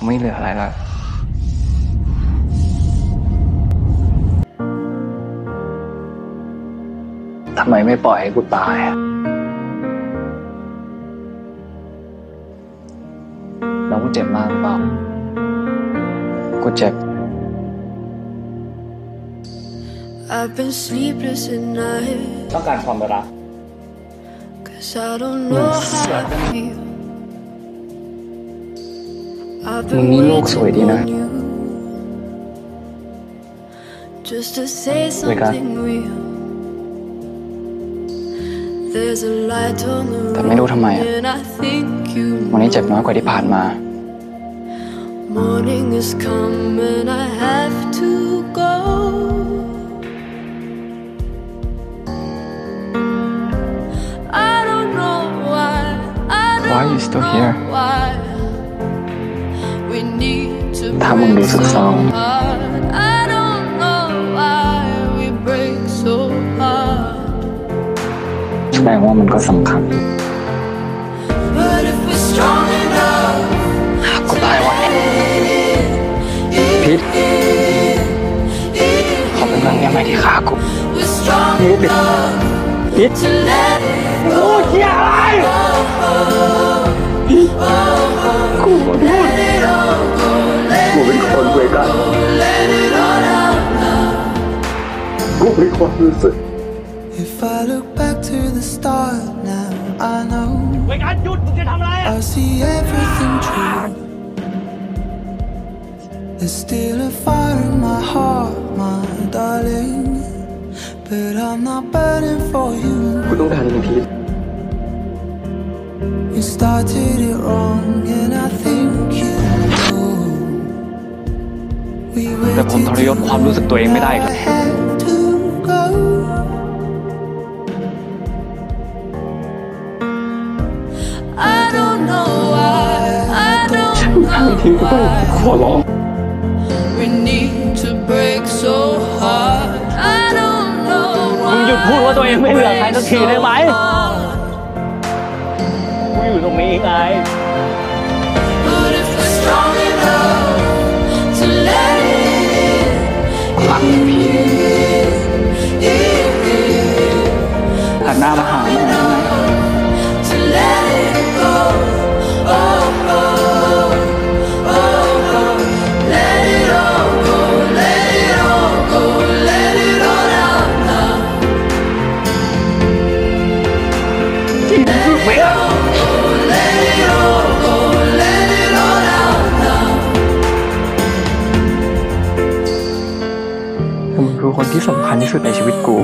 กูไม่เหลืออะไรแล้วทำไมไม่ปล่อยให้กูตายอะแล้วกูเจ็บมากหรือเปล่า กูเจ็บ I've been sleepless at night ต้องการความรัก Cause I don't know how I feel I've been มึงนี่โลกสวยดี waiting นะ on you Just to say เวกา something real There's a light on the แต่ไม่รู้ทำไมอะ road and I think you วันนี้เจ็บน้อยกว่าที่ผ่านมา Morning has come and I have to go. I don't know why. I don't Why are you still know here? ถ้ามึงรู้สึกเศร้าแสดงว่ามันก็สำคัญหากกูตายวันพิษขอเป็นเรื่องนี้ไม่ที่ฆ่ากูพิษพิษกูเชี่ยอะไรกูขอโทษ กูเป็นคนรู้สึก If I look back to the start now, I know เวกันหยุดมึงจะทำอะไรอะ I see everything true. There's still a fire in my heart, my darling. But I'm not burning for you. กูต้องการมึงพิษ You started it wrong, and I think you know. We แต่ผมทรยศความรู้สึกตัวเองไม่ได้อีก I don't บางที know กูต้อง why ขอร้อง we need to break so hard. I don't know มึงหยุดพูดว่าตัวเองไม่เหลือใครสักทีได้ไหม hard. กูอยู่ตรงนี้ไง But if we're strong enough to let it รักมึงพิษหันหน้ามาหา คือคนที่สำคัญที่สุดในชีวิตกู